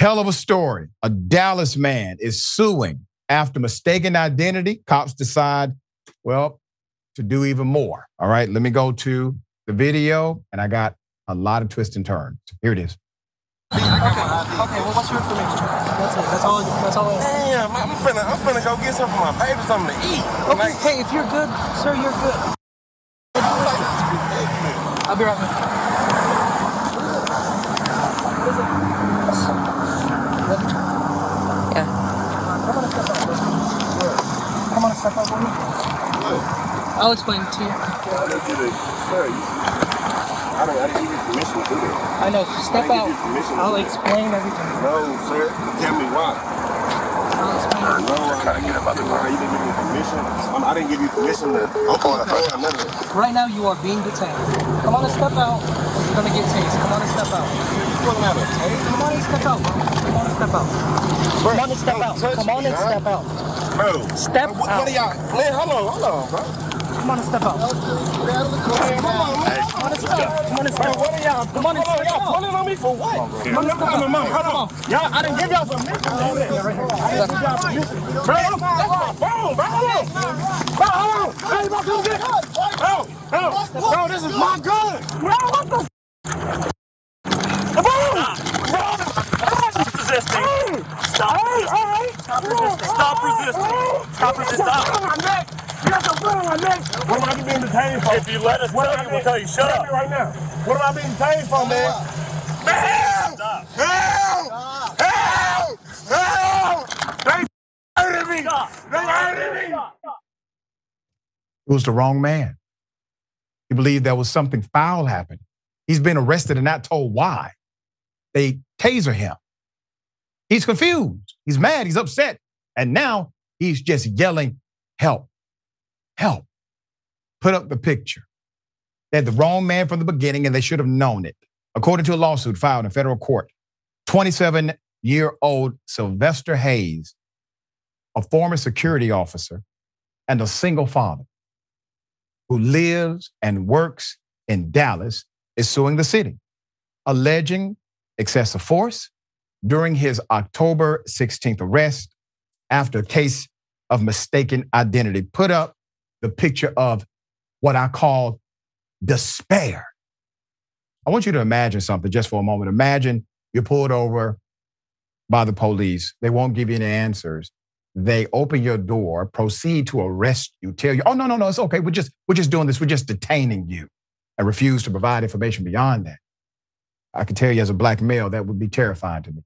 Hell of a story. A Dallas man is suing after mistaken identity. Cops decide, well, to do even more. All right, let me go to the video, and I got a lot of twists and turns. Here it is. Okay, okay, well, what's your information? That's it. That's all. That's all. I Damn, I'm finna, I'm finna go get something for my baby, something to eat. Okay, Like, hey, if you're good, sir, you're good. I'll be right back. Yeah. Come on, step out. Come on, step me. I'll explain it to you. I didn't give you- I don't, I didn't give you permission to do that. I know. Step I out. you permission to I'll do that. explain everything. No, sir, tell me why. I'll. No, I trying to get up out the car. You didn't give me permission. Um, I didn't give you permission to open the car. None of that. Right now, you are being detained. Come on and step out. You're gonna get tased. Come on and step out. You pulling out a tape? Come on and step out, bro. Come on and step out. Come on and step out. Come on and step out. Bro, Step what, out. what are y'all? Man, hold on, hold on, bro. Come on step out. Man, come on, man. Come on step out. Come on Bro, step what are y'all? Come on step y'all pulling on me for what? Come on out. Hold on, hold on. Y'all, I didn't give y'all permission. to do that. I didn't give y'all permission. Bro, that's my phone, bro. Hold on. Bro, hold on. Hey, bro, come get Bro, bro, bro, this is my gun. Bro, what the? Bro, bro. resisting. Stop resisting. Stop resisting. Stop resisting. Stop resisting. Stop. You got some blood on my neck. What am I being detained for? If you let us What tell am I you, we'll tell you. Shut Tell me up. right now. What am I being detained for, man? Help! Stop. Help! Help! Help! They hurting me. Stop. They hurting me. It was the wrong man. He believed there was something foul happened. He's been arrested and not told why. They taser him. He's confused. He's mad. He's upset. And now he's just yelling, help, help. Put up the picture. They had the wrong man from the beginning and they should have known it. According to a lawsuit filed in federal court, 27 year old Silvester Hayes, a former security officer and a single father who lives and works in Dallas, is suing the city, alleging excessive force during his October 16th arrest after a case of mistaken identity. Put up the picture of what I call despair. I want you to imagine something just for a moment. Imagine you're pulled over by the police. They won't give you any answers. They open your door, proceed to arrest you, tell you, "Oh no, no, no, it's okay. We're just we're just doing this. We're just detaining you," and refuse to provide information beyond that. I can tell you, as a black male, that would be terrifying to me.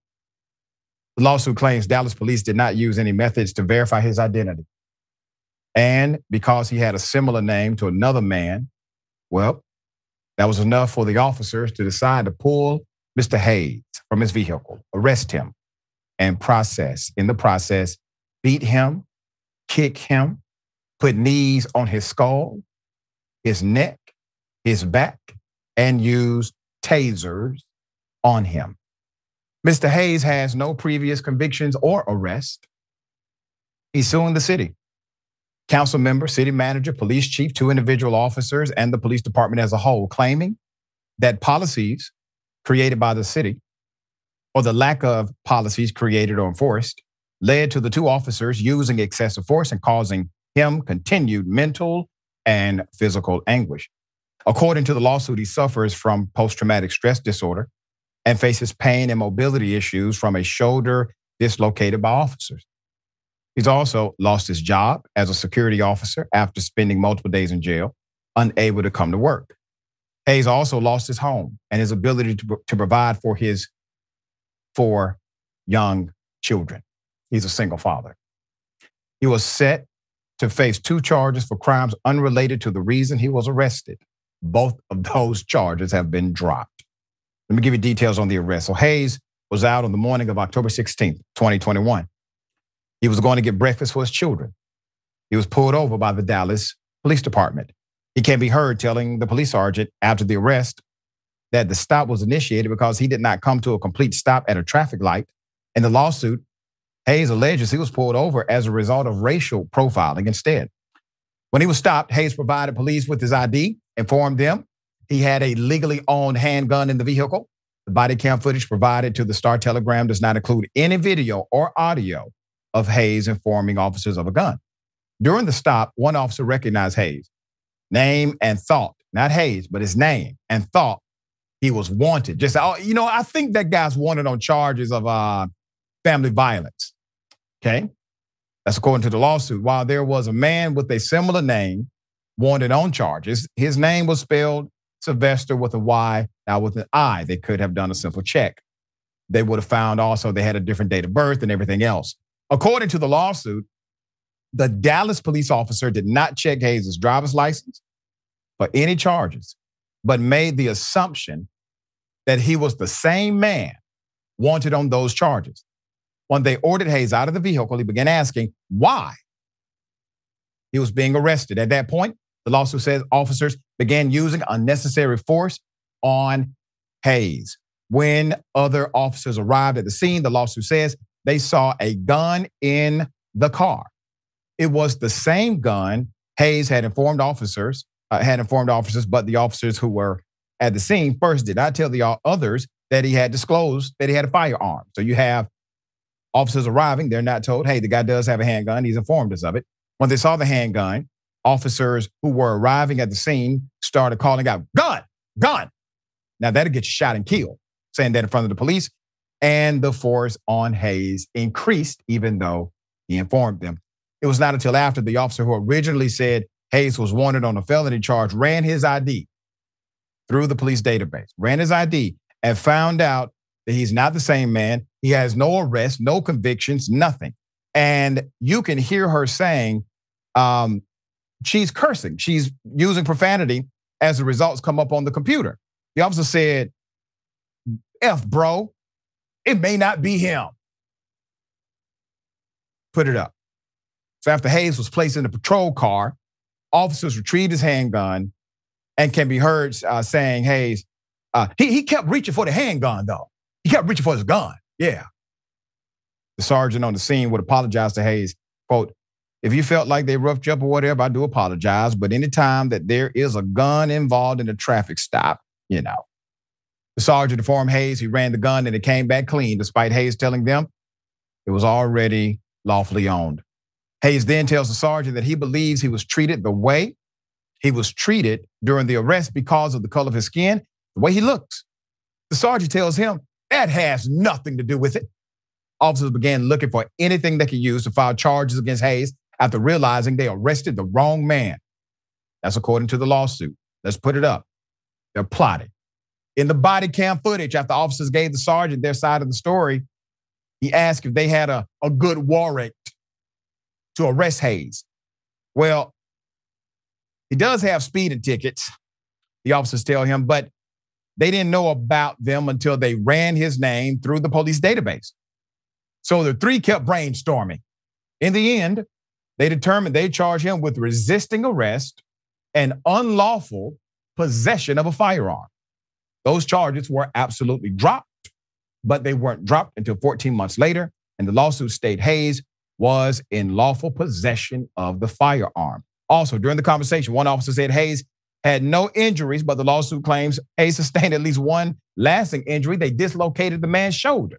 The lawsuit claims Dallas police did not use any methods to verify his identity, and because he had a similar name to another man, well, that was enough for the officers to decide to pull Mr. Hayes from his vehicle, arrest him, and process. In the process, beat him, kick him, put knees on his skull, his neck, his back, and use tasers on him. Mr. Hayes has no previous convictions or arrest. He's suing the city. Council member, city manager, police chief, two individual officers, and the police department as a whole, claiming that policies created by the city or the lack of policies created or enforced led to the two officers using excessive force and causing him continued mental and physical anguish. According to the lawsuit, he suffers from post traumatic stress disorder and faces pain and mobility issues from a shoulder dislocated by officers. He's also lost his job as a security officer after spending multiple days in jail, unable to come to work. Hayes also lost his home and his ability to, to provide for his four young children. He's a single father. He was set to face two charges for crimes unrelated to the reason he was arrested. Both of those charges have been dropped. Let me give you details on the arrest. So Hayes was out on the morning of October 16th, 2021. He was going to get breakfast for his children. He was pulled over by the Dallas Police Department. He can be heard telling the police sergeant after the arrest that the stop was initiated because he did not come to a complete stop at a traffic light. In the lawsuit, Hayes alleges he was pulled over as a result of racial profiling instead. When he was stopped, Hayes provided police with his ID, informed them he had a legally owned handgun in the vehicle, The body cam footage provided to the Star Telegram does not include any video or audio of Hayes informing officers of a gun. During the stop, one officer recognized Hayes, name and thought, not Hayes, but his name and thought he was wanted. Just, oh, you know, I think that guy's wanted on charges of uh, family violence. Okay. That's according to the lawsuit. While there was a man with a similar name wanted on charges, his name was spelled Sylvester with a Y, now with an I. They could have done a simple check. They would have found also they had a different date of birth and everything else. According to the lawsuit, the Dallas police officer did not check Hayes' driver's license for any charges, but made the assumption that he was the same man wanted on those charges. When they ordered Hayes out of the vehicle, he began asking why he was being arrested. At that point, the lawsuit says officers began using unnecessary force on Hayes. When other officers arrived at the scene, the lawsuit says they saw a gun in the car. It was the same gun Hayes had informed officers, uh, had informed officers, but the officers who were at the scene first did not tell the others that he had disclosed that he had a firearm. So you have officers arriving, they're not told, hey, the guy does have a handgun. He's informed us of it. When they saw the handgun, officers who were arriving at the scene started calling out, gun, gun. Now that'll get you shot and killed, saying that in front of the police. And the force on Hayes increased, even though he informed them. It was not until after the officer who originally said Hayes was wanted on a felony charge ran his ID through the police database, ran his ID, and found out that he's not the same man. He has no arrests, no convictions, nothing. And you can hear her saying, um, she's cursing, she's using profanity as the results come up on the computer. The officer said, F, bro, it may not be him. Put it up. So after Hayes was placed in a patrol car, officers retrieved his handgun and can be heard uh, saying, Hayes, uh, he, he kept reaching for the handgun, though. He kept reaching for his gun. Yeah. The sergeant on the scene would apologize to Hayes. Quote, if you felt like they roughed you up or whatever, I do apologize. But anytime that there is a gun involved in a traffic stop, you know. The sergeant informed Hayes he ran the gun and it came back clean, despite Hayes telling them it was already lawfully owned. Hayes then tells the sergeant that he believes he was treated the way he was treated during the arrest because of the color of his skin, the way he looks. The sergeant tells him that has nothing to do with it. Officers began looking for anything they could use to file charges against Hayes after realizing they arrested the wrong man. That's according to the lawsuit. Let's put it up. They're plotting. In the body cam footage, after officers gave the sergeant their side of the story, he asked if they had a, a good warrant to arrest Hayes. Well, he does have speeding tickets, the officers tell him, but they didn't know about them until they ran his name through the police database. So the three kept brainstorming. In the end, they determined they charge him with resisting arrest and unlawful possession of a firearm. Those charges were absolutely dropped, but they weren't dropped until 14 months later. And the lawsuit state Hayes was in lawful possession of the firearm. Also, during the conversation, one officer said Hayes had no injuries, but the lawsuit claims Hayes sustained at least one lasting injury. They dislocated the man's shoulder.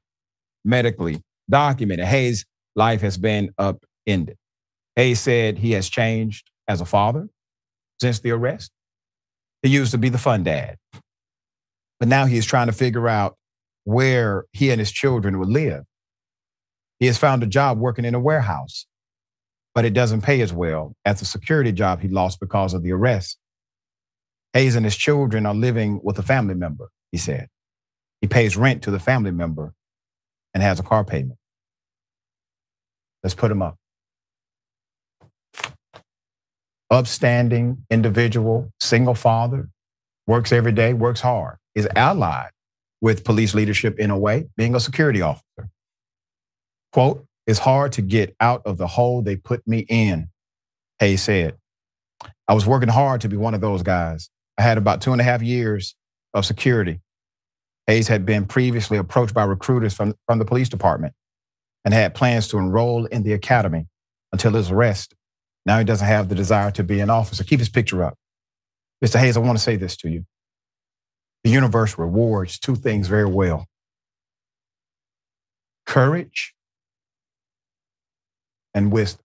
Medically documented, Hayes' life has been upended. Hayes said he has changed as a father since the arrest. He used to be the fun dad, but now he is trying to figure out where he and his children would live. He has found a job working in a warehouse, but it doesn't pay as well as the security job he lost because of the arrest. Hayes and his children are living with a family member, he said. He pays rent to the family member and has a car payment. Let's put him up. Upstanding individual, single father, works every day, works hard, is allied with police leadership in a way, being a security officer. Quote, it's hard to get out of the hole they put me in, Hayes said. I was working hard to be one of those guys. I had about two and a half years of security. Hayes had been previously approached by recruiters from, from the police department and had plans to enroll in the academy until his arrest. Now he doesn't have the desire to be an officer. Keep his picture up. Mr. Hayes, I want to say this to you. The universe rewards two things very well courage and wisdom.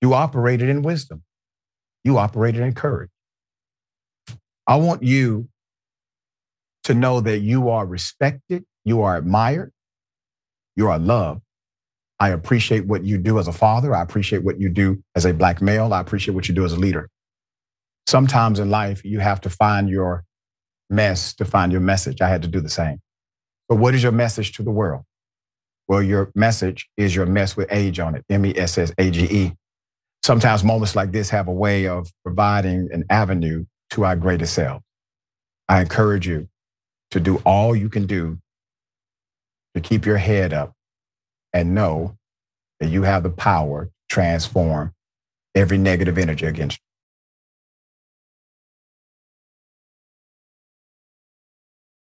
You operated in wisdom, you operated in courage. I want you to know that you are respected, you are admired, you are loved. I appreciate what you do as a father. I appreciate what you do as a black male. I appreciate what you do as a leader. Sometimes in life, you have to find your mess to find your message. I had to do the same. But what is your message to the world? Well, your message is your mess with age on it, M E S S A G E. Sometimes moments like this have a way of providing an avenue to our greatest self. I encourage you to do all you can do to keep your head up and know that you have the power to transform every negative energy against you.